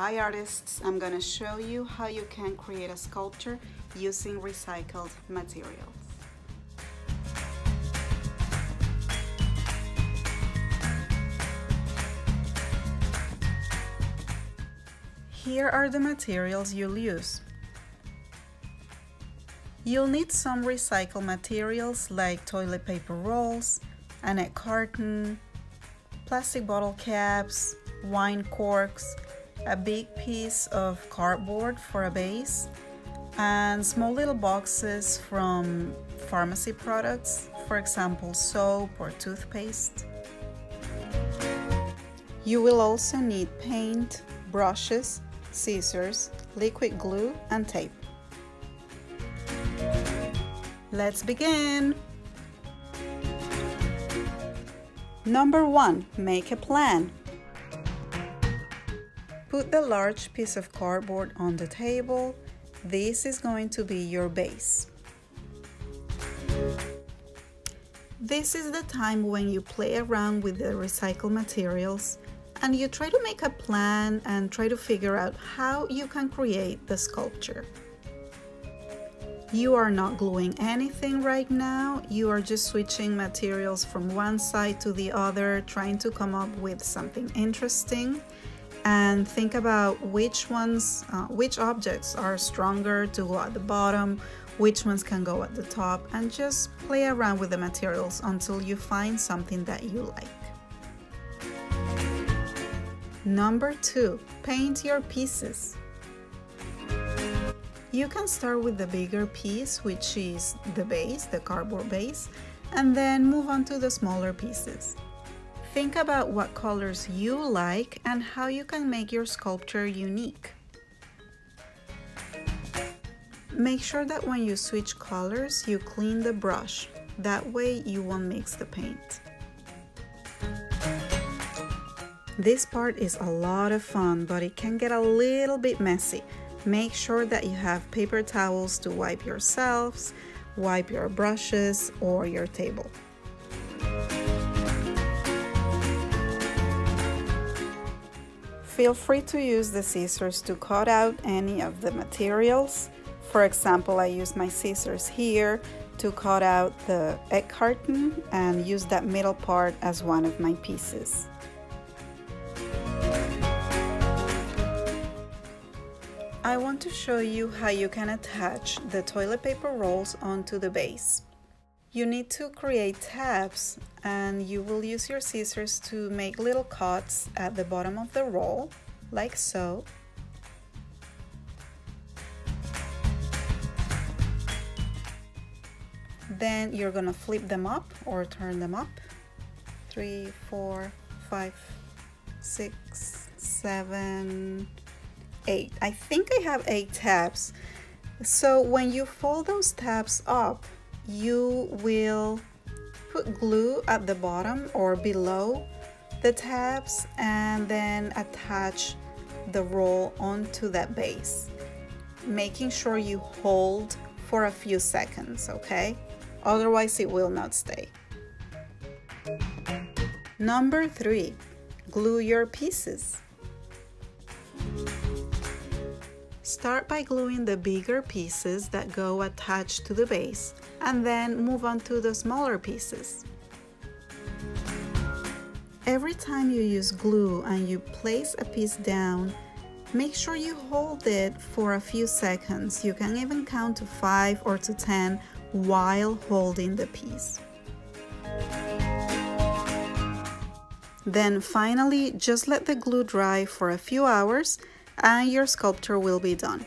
Hi artists, I'm gonna show you how you can create a sculpture using recycled materials. Here are the materials you'll use. You'll need some recycled materials like toilet paper rolls, an egg carton, plastic bottle caps, wine corks, a big piece of cardboard for a base, and small little boxes from pharmacy products, for example soap or toothpaste. You will also need paint, brushes, scissors, liquid glue, and tape. Let's begin! Number one, make a plan. Put the large piece of cardboard on the table. This is going to be your base. This is the time when you play around with the recycled materials and you try to make a plan and try to figure out how you can create the sculpture. You are not gluing anything right now, you are just switching materials from one side to the other, trying to come up with something interesting and think about which ones, uh, which objects are stronger to go at the bottom, which ones can go at the top, and just play around with the materials until you find something that you like. Number two, paint your pieces. You can start with the bigger piece, which is the base, the cardboard base, and then move on to the smaller pieces. Think about what colors you like and how you can make your sculpture unique. Make sure that when you switch colors, you clean the brush. That way you won't mix the paint. This part is a lot of fun, but it can get a little bit messy. Make sure that you have paper towels to wipe yourselves, wipe your brushes or your table. Feel free to use the scissors to cut out any of the materials. For example, I use my scissors here to cut out the egg carton and use that middle part as one of my pieces. I want to show you how you can attach the toilet paper rolls onto the base. You need to create tabs and you will use your scissors to make little cuts at the bottom of the roll, like so. Then you're gonna flip them up or turn them up. Three, four, five, six, seven, eight. I think I have eight tabs. So when you fold those tabs up, you will put glue at the bottom or below the tabs and then attach the roll onto that base making sure you hold for a few seconds okay? Otherwise it will not stay. Number three glue your pieces Start by gluing the bigger pieces that go attached to the base and then move on to the smaller pieces. Every time you use glue and you place a piece down, make sure you hold it for a few seconds. You can even count to 5 or to 10 while holding the piece. Then finally, just let the glue dry for a few hours and your sculpture will be done.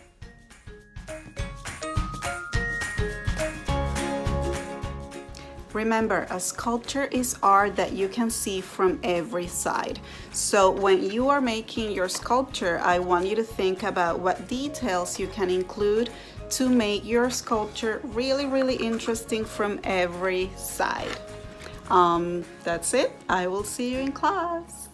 Remember, a sculpture is art that you can see from every side. So when you are making your sculpture, I want you to think about what details you can include to make your sculpture really, really interesting from every side. Um, that's it. I will see you in class.